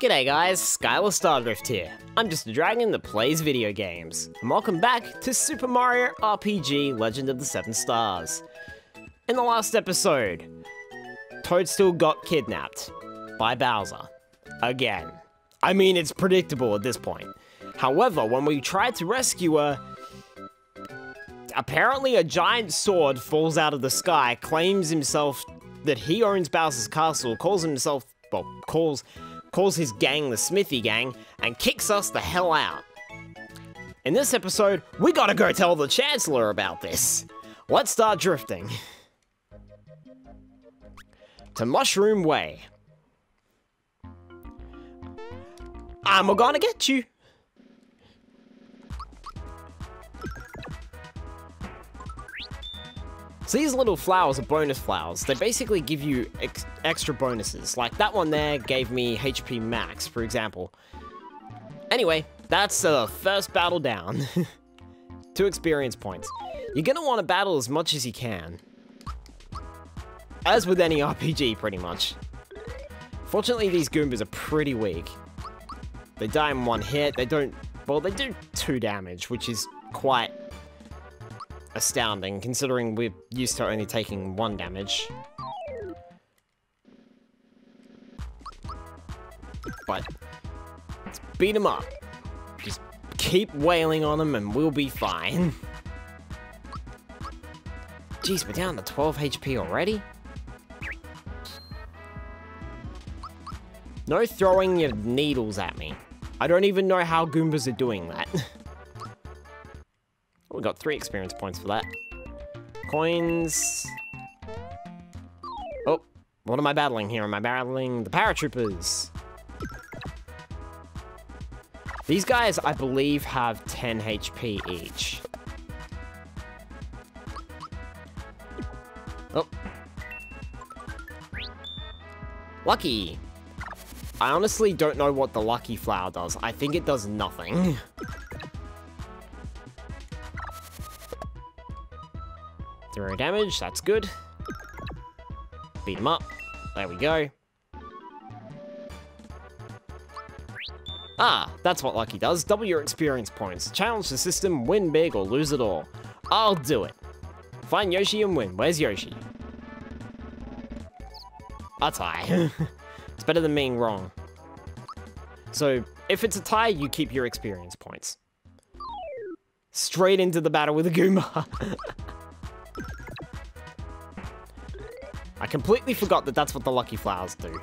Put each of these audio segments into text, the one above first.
G'day guys, Skyler Stardrift here. I'm just a dragon that plays video games. And welcome back to Super Mario RPG Legend of the Seven Stars. In the last episode, Toadstool got kidnapped by Bowser. Again. I mean, it's predictable at this point. However, when we tried to rescue her, apparently a giant sword falls out of the sky, claims himself that he owns Bowser's castle, calls himself, well, calls calls his gang the Smithy Gang, and kicks us the hell out. In this episode, we gotta go tell the Chancellor about this. Let's start drifting. to Mushroom Way. I'm gonna get you. So these little flowers are bonus flowers. They basically give you ex extra bonuses. Like that one there gave me HP max, for example. Anyway, that's the first battle down. Two experience points. You're gonna want to battle as much as you can. As with any RPG, pretty much. Fortunately, these Goombas are pretty weak. They die in one hit, they don't... Well, they do two damage, which is quite astounding, considering we're used to only taking one damage. But, let's beat him up. Just keep wailing on him and we'll be fine. Jeez, we're down to 12 HP already? No throwing your needles at me. I don't even know how Goombas are doing that. got three experience points for that. Coins. Oh, what am I battling here? Am I battling the paratroopers? These guys, I believe, have 10 HP each. Oh. Lucky. I honestly don't know what the Lucky Flower does. I think it does nothing. Zero damage, that's good. Beat him up. There we go. Ah, that's what Lucky does. Double your experience points. Challenge the system, win big or lose it all. I'll do it. Find Yoshi and win. Where's Yoshi? A tie. it's better than being wrong. So, if it's a tie, you keep your experience points. Straight into the battle with a Goomba. I completely forgot that that's what the Lucky Flowers do.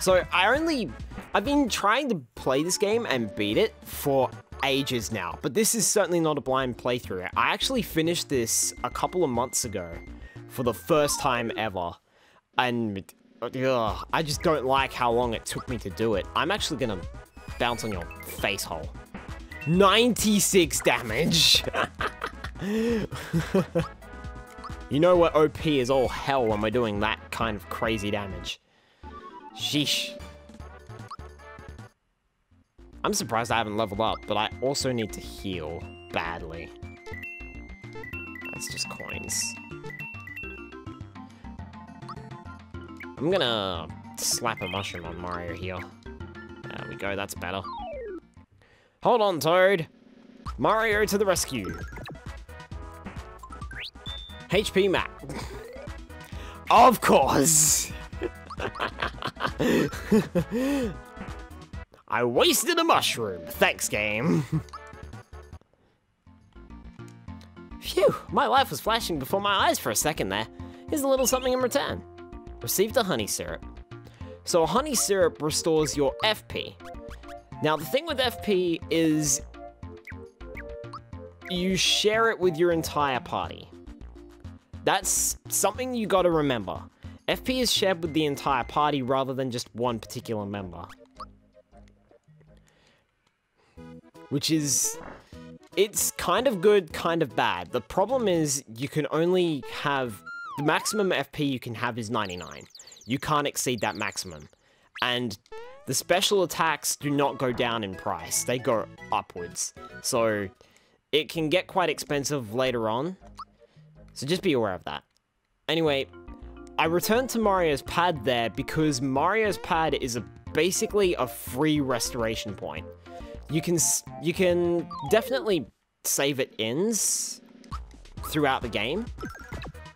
So, I only... I've been trying to play this game and beat it for ages now, but this is certainly not a blind playthrough. I actually finished this a couple of months ago for the first time ever, and ugh, I just don't like how long it took me to do it. I'm actually gonna bounce on your face hole. 96 damage! you know what OP is all hell when we're doing that kind of crazy damage. Sheesh. I'm surprised I haven't leveled up, but I also need to heal badly. That's just coins. I'm gonna slap a mushroom on Mario here. There we go, that's better. Hold on, Toad! Mario to the rescue! HP map. of course! I wasted a mushroom. Thanks, game. Phew, my life was flashing before my eyes for a second there. Here's a little something in return. Received a honey syrup. So honey syrup restores your FP. Now the thing with FP is you share it with your entire party. That's something you gotta remember. FP is shared with the entire party rather than just one particular member. Which is... It's kind of good, kind of bad. The problem is you can only have... The maximum FP you can have is 99. You can't exceed that maximum. And the special attacks do not go down in price. They go upwards. So it can get quite expensive later on. So just be aware of that. Anyway, I returned to Mario's pad there because Mario's pad is a basically a free restoration point. You can you can definitely save at ends throughout the game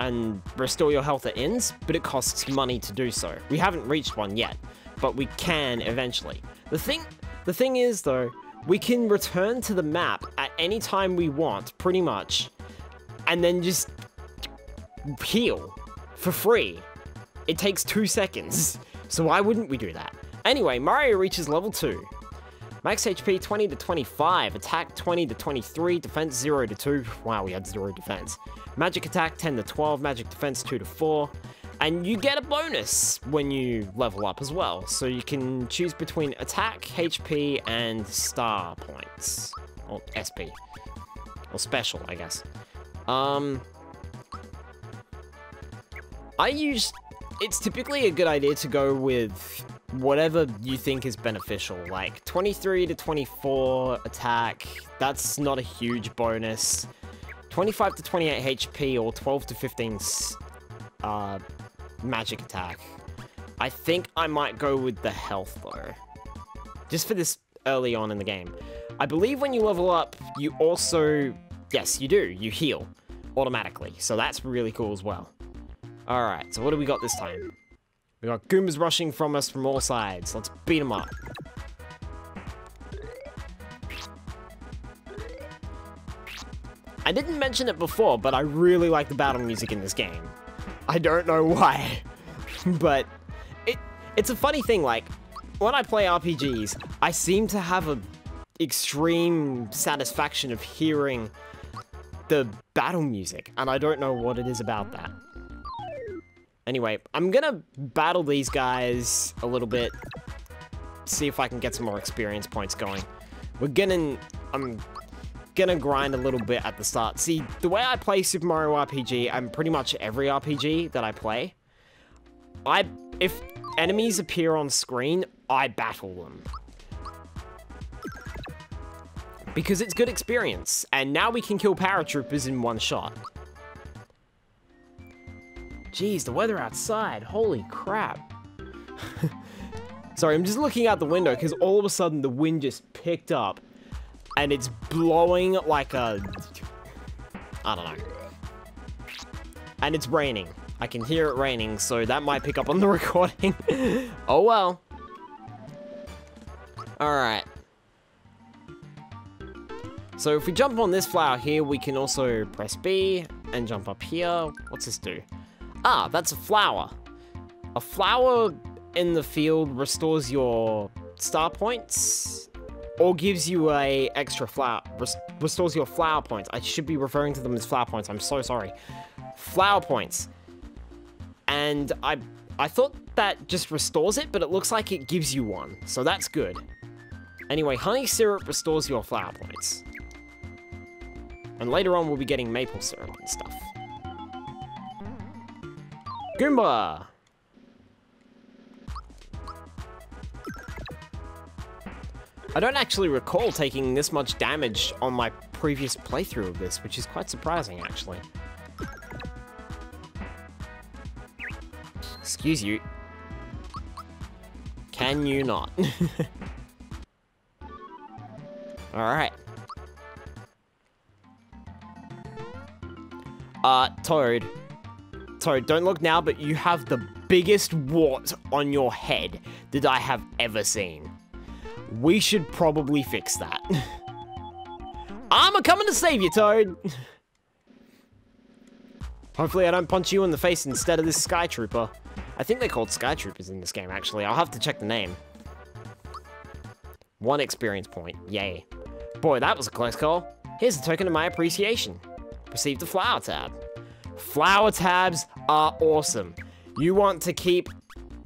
and restore your health at ends, but it costs money to do so. We haven't reached one yet, but we can eventually. The thing the thing is though, we can return to the map at any time we want, pretty much, and then just heal for free. It takes two seconds, so why wouldn't we do that? Anyway, Mario reaches level 2. Max HP 20 to 25, attack 20 to 23, defense 0 to 2. Wow, we had 0 defense. Magic attack 10 to 12, magic defense 2 to 4. And you get a bonus when you level up as well. So you can choose between attack, HP, and star points. Or SP. Or special, I guess. Um, I use... It's typically a good idea to go with whatever you think is beneficial. Like 23 to 24 attack, that's not a huge bonus. 25 to 28 HP or 12 to 15 uh, magic attack. I think I might go with the health though. Just for this early on in the game. I believe when you level up, you also... Yes, you do. You heal automatically. So that's really cool as well. Alright, so what do we got this time? We got Goombas rushing from us from all sides. Let's beat them up. I didn't mention it before, but I really like the battle music in this game. I don't know why, but it it's a funny thing, like, when I play RPGs, I seem to have a extreme satisfaction of hearing the battle music, and I don't know what it is about that. Anyway, I'm gonna battle these guys a little bit, see if I can get some more experience points going. We're gonna, I'm gonna grind a little bit at the start. See, the way I play Super Mario RPG, and pretty much every RPG that I play, I, if enemies appear on screen, I battle them. Because it's good experience, and now we can kill paratroopers in one shot. Jeez, the weather outside. Holy crap. Sorry, I'm just looking out the window because all of a sudden the wind just picked up and it's blowing like a... I don't know. And it's raining. I can hear it raining, so that might pick up on the recording. oh well. Alright. So if we jump on this flower here, we can also press B and jump up here. What's this do? Ah, that's a flower. A flower in the field restores your star points or gives you a extra flower, restores your flower points. I should be referring to them as flower points. I'm so sorry. Flower points. And I, I thought that just restores it, but it looks like it gives you one. So that's good. Anyway, honey syrup restores your flower points. And later on, we'll be getting maple syrup and stuff. Goomba! I don't actually recall taking this much damage on my previous playthrough of this, which is quite surprising, actually. Excuse you. Can you not? Alright. Uh, Toad. Toad, don't look now, but you have the biggest wart on your head that I have ever seen. We should probably fix that. I'm a coming to save you, Toad! Hopefully I don't punch you in the face instead of this Sky Trooper. I think they're called Sky Troopers in this game, actually. I'll have to check the name. One experience point. Yay. Boy, that was a close call. Here's a token of my appreciation. Received a flower tab. Flower tabs are awesome. You want to keep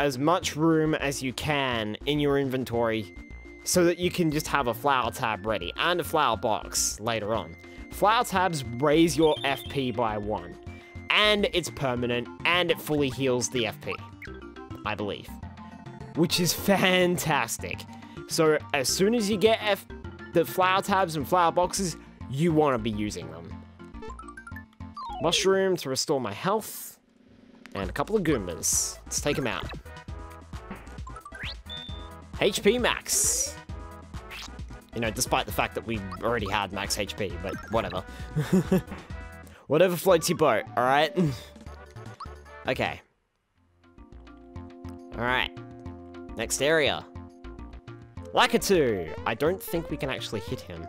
as much room as you can in your inventory so that you can just have a flower tab ready and a flower box later on. Flower tabs raise your FP by one and it's permanent and it fully heals the FP, I believe, which is fantastic. So as soon as you get F the flower tabs and flower boxes, you want to be using them. Mushroom to restore my health. And a couple of Goombas. Let's take them out. HP max. You know, despite the fact that we already had max HP, but whatever. whatever floats your boat, alright? okay. Alright. Next area. Lakitu! I don't think we can actually hit him.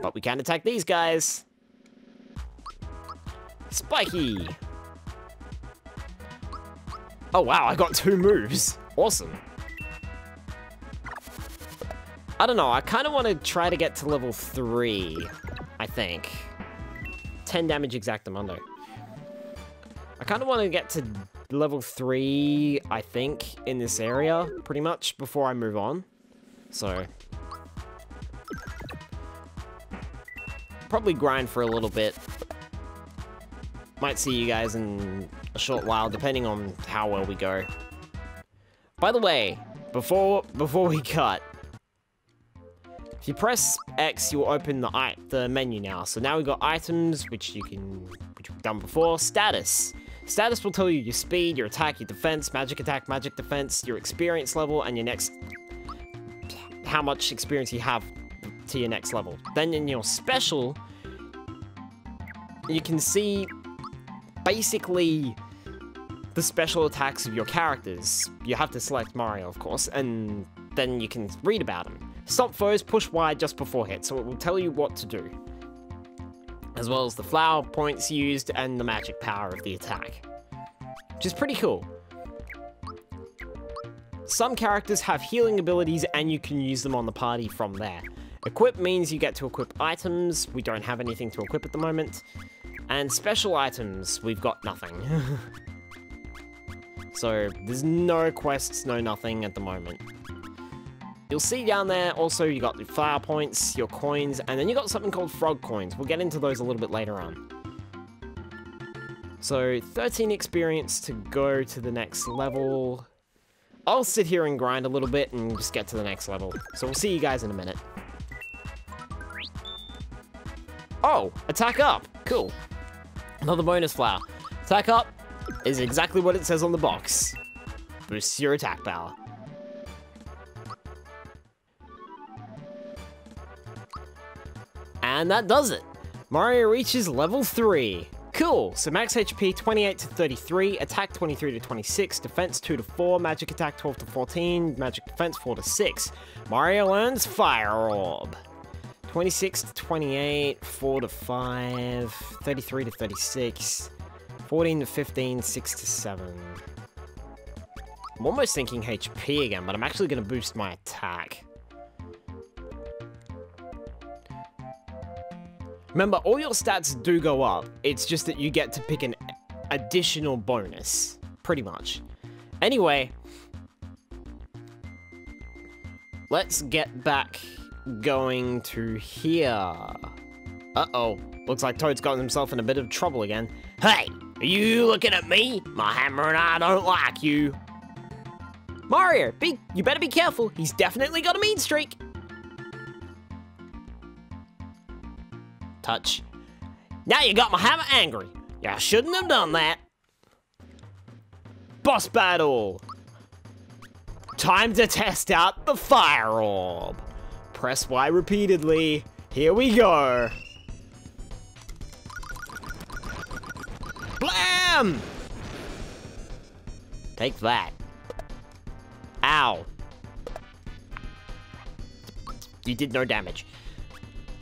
But we can attack these guys. Spiky! Oh wow, I got two moves. Awesome. I don't know, I kind of want to try to get to level 3, I think. 10 damage exactamundo. I kind of want to get to level 3, I think, in this area, pretty much, before I move on. So... Probably grind for a little bit. Might see you guys in a short while, depending on how well we go. By the way, before before we cut, if you press X, you'll open the the menu now. So now we've got items, which you can, which we've done before. Status. Status will tell you your speed, your attack, your defense, magic attack, magic defense, your experience level, and your next, how much experience you have to your next level. Then in your special, you can see basically the special attacks of your characters. You have to select Mario, of course, and then you can read about them. Stop foes, push wide just before hit, so it will tell you what to do. As well as the flower points used and the magic power of the attack. Which is pretty cool. Some characters have healing abilities and you can use them on the party from there. Equip means you get to equip items. We don't have anything to equip at the moment. And special items, we've got nothing. so there's no quests, no nothing at the moment. You'll see down there also you got the flower points, your coins, and then you got something called frog coins. We'll get into those a little bit later on. So 13 experience to go to the next level. I'll sit here and grind a little bit and just get to the next level. So we'll see you guys in a minute. Oh, attack up. Cool. Another bonus flower. Attack up is exactly what it says on the box. Boosts your attack power. And that does it. Mario reaches level 3. Cool, so max HP 28 to 33, attack 23 to 26, defense 2 to 4, magic attack 12 to 14, magic defense 4 to 6. Mario earns Fire Orb. 26 to 28, 4 to 5, 33 to 36, 14 to 15, 6 to 7. I'm almost thinking HP again, but I'm actually going to boost my attack. Remember, all your stats do go up. It's just that you get to pick an additional bonus, pretty much. Anyway, let's get back going to here. Uh-oh. Looks like Toad's gotten himself in a bit of trouble again. Hey, are you looking at me? My hammer and I don't like you. Mario, be, you better be careful. He's definitely got a mean streak. touch. Now you got my hammer angry. You shouldn't have done that. Boss battle. Time to test out the fire orb. Press Y repeatedly. Here we go. Blam! Take that. Ow. You did no damage.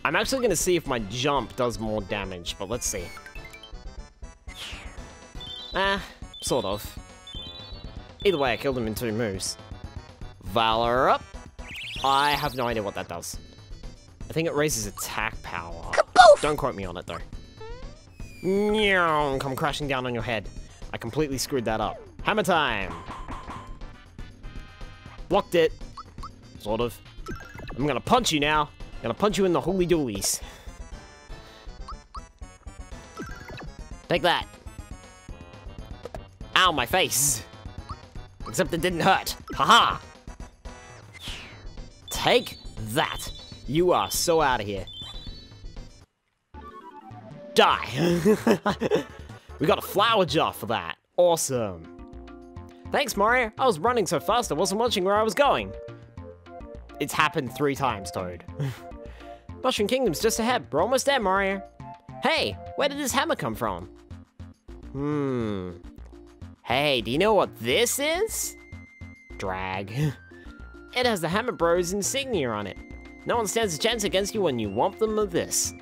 I'm actually to see if my jump does more damage, but let's see. Ah, sort of. Either way, I killed him in two moves. Valor up. I have no idea what that does. I think it raises attack power. Don't quote me on it, though. Nyong, come crashing down on your head. I completely screwed that up. Hammer time! Blocked it. Sort of. I'm gonna punch you now. Gonna punch you in the holy doolies. Take that. Ow, my face. Except it didn't hurt. Haha! -ha. Take that. You are so out of here. Die. we got a flower jar for that. Awesome. Thanks, Mario. I was running so fast I wasn't watching where I was going. it's happened three times, Toad. Mushroom Kingdom's just ahead. We're almost there, Mario. Hey, where did this hammer come from? Hmm. Hey, do you know what this is? Drag. It has the Hammer Bros insignia on it. No one stands a chance against you when you want them of this.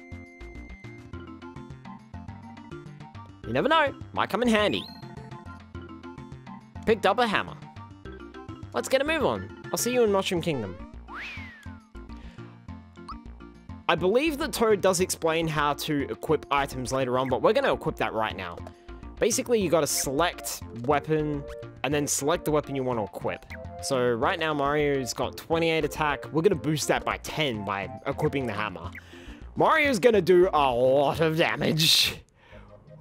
You never know, might come in handy. Picked up a hammer. Let's get a move on. I'll see you in Mushroom Kingdom. I believe that Toad does explain how to equip items later on, but we're going to equip that right now. Basically, you got to select weapon, and then select the weapon you want to equip. So right now, Mario's got 28 attack. We're going to boost that by 10 by equipping the hammer. Mario's going to do a lot of damage.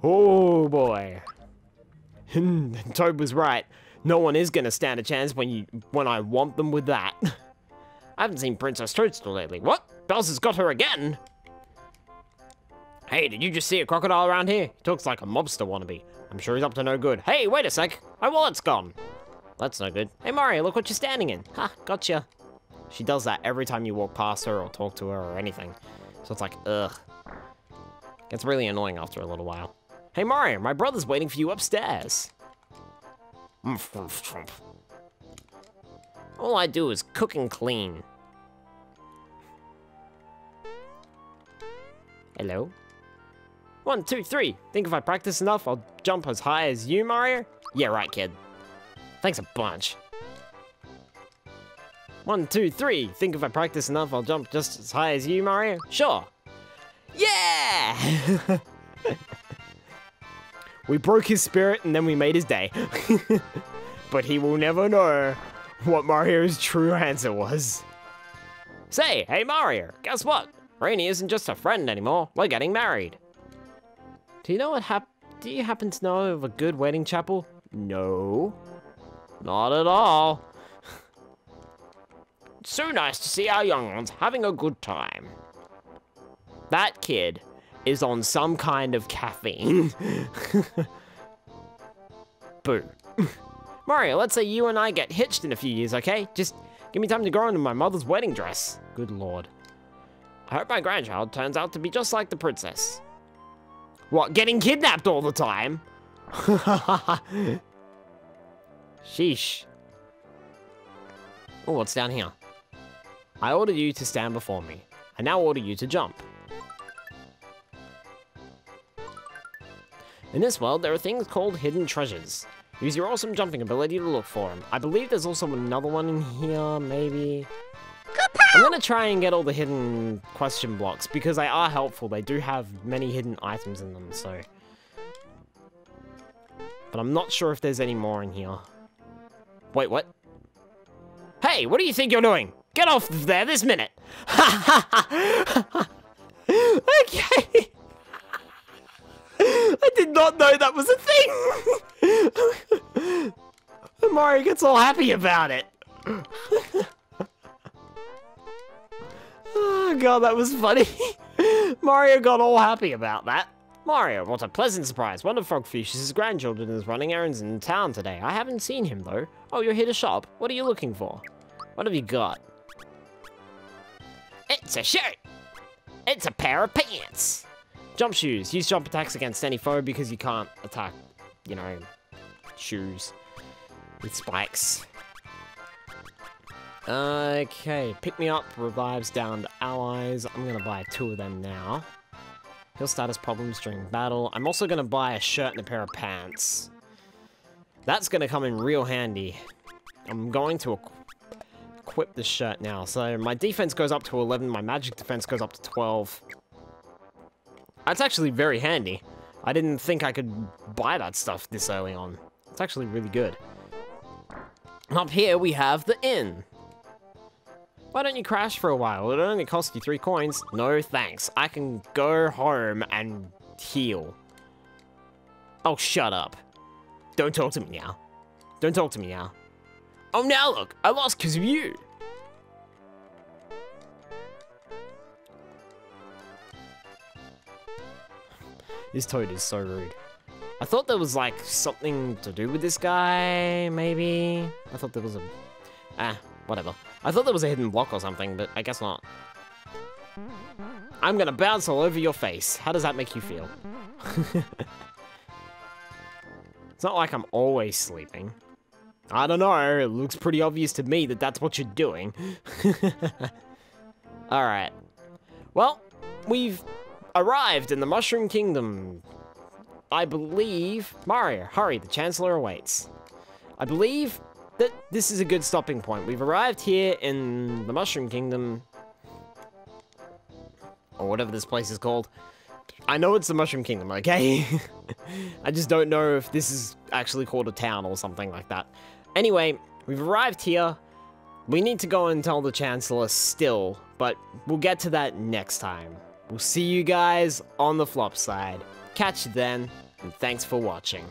Oh, boy. Hmm, Toad was right. No one is going to stand a chance when you when I want them with that. I haven't seen Princess Toadstool lately. What? Bowser's got her again? Hey, did you just see a crocodile around here? He talks like a mobster wannabe. I'm sure he's up to no good. Hey, wait a sec. My wallet's gone. That's no good. Hey, Mario, look what you're standing in. Ha, gotcha. She does that every time you walk past her or talk to her or anything. So it's like, ugh. Gets really annoying after a little while. Hey, Mario, my brother's waiting for you upstairs. All I do is cook and clean. Hello? One, two, three. Think if I practice enough, I'll jump as high as you, Mario? Yeah, right, kid. Thanks a bunch. One, two, three. Think if I practice enough, I'll jump just as high as you, Mario? Sure. Yeah! we broke his spirit and then we made his day. but he will never know what Mario's true answer was. Say, hey Mario, guess what? Rainy isn't just a friend anymore. We're getting married. Do you know what hap- do you happen to know of a good wedding chapel? No. Not at all. so nice to see our young ones having a good time. That kid is on some kind of caffeine. Boo. Mario, let's say you and I get hitched in a few years, okay? Just give me time to grow into my mother's wedding dress. Good lord. I hope my grandchild turns out to be just like the princess. What, getting kidnapped all the time? Sheesh. Oh, what's down here? I ordered you to stand before me. I now order you to jump. In this world, there are things called hidden treasures. Use your awesome jumping ability to look for them. I believe there's also another one in here, maybe? I'm gonna try and get all the hidden question blocks because they are helpful. They do have many hidden items in them, so... But I'm not sure if there's any more in here. Wait, what? Hey, what do you think you're doing? Get off there this minute! okay! I did not know that was a thing! Mario gets all happy about it. oh god, that was funny. Mario got all happy about that. Mario, what a pleasant surprise. One of Frogfish's grandchildren is running errands in town today. I haven't seen him, though. Oh, you're here to shop. What are you looking for? What have you got? It's a shirt! It's a pair of pants! Jump shoes. Use jump attacks against any foe because you can't attack, you know, shoes with spikes. Okay, pick me up, revives downed allies. I'm gonna buy two of them now. He'll status problems during battle. I'm also going to buy a shirt and a pair of pants. That's going to come in real handy. I'm going to equip the shirt now. So my defense goes up to 11, my magic defense goes up to 12. That's actually very handy. I didn't think I could buy that stuff this early on. It's actually really good. Up here we have the inn. Why don't you crash for a while? It'll only cost you three coins. No thanks. I can go home and heal. Oh, shut up. Don't talk to me now. Don't talk to me now. Oh, now look. I lost because of you. This toad is so rude. I thought there was like something to do with this guy, maybe. I thought there was a... Ah, whatever. I thought there was a hidden block or something, but I guess not. I'm gonna bounce all over your face. How does that make you feel? it's not like I'm always sleeping. I don't know, it looks pretty obvious to me that that's what you're doing. Alright. Well, we've arrived in the Mushroom Kingdom. I believe... Mario, hurry, the Chancellor awaits. I believe that this is a good stopping point. We've arrived here in the Mushroom Kingdom. Or whatever this place is called. I know it's the Mushroom Kingdom, okay? I just don't know if this is actually called a town or something like that. Anyway, we've arrived here. We need to go and tell the Chancellor still, but we'll get to that next time. We'll see you guys on the Flopside. Catch you then, and thanks for watching.